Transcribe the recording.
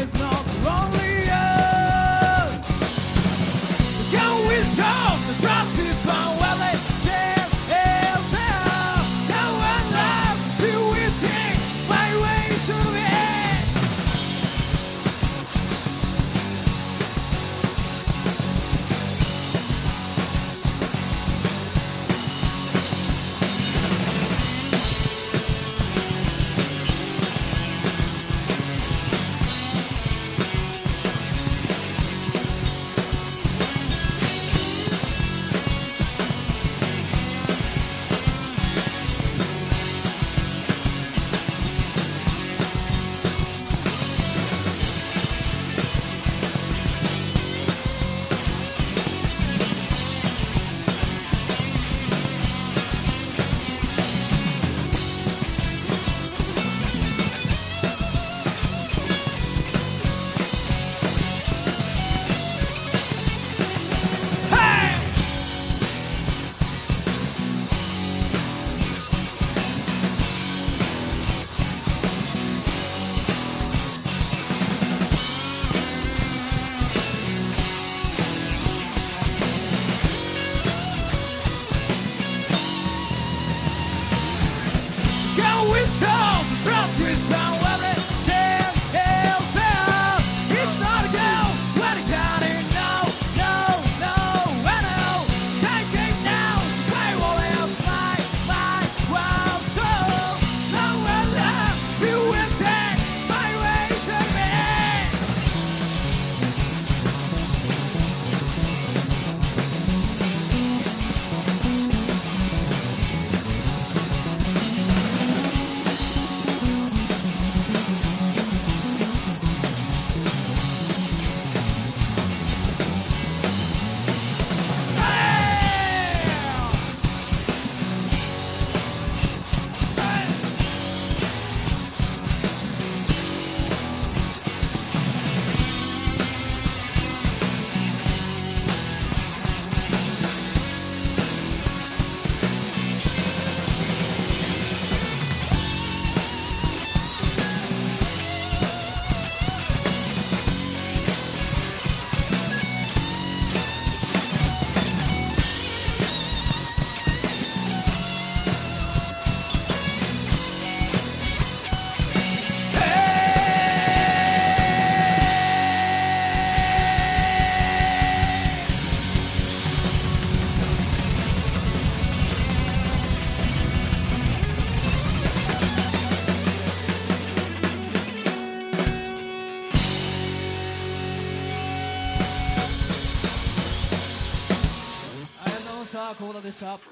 It's not wrong. told the threats back. This up.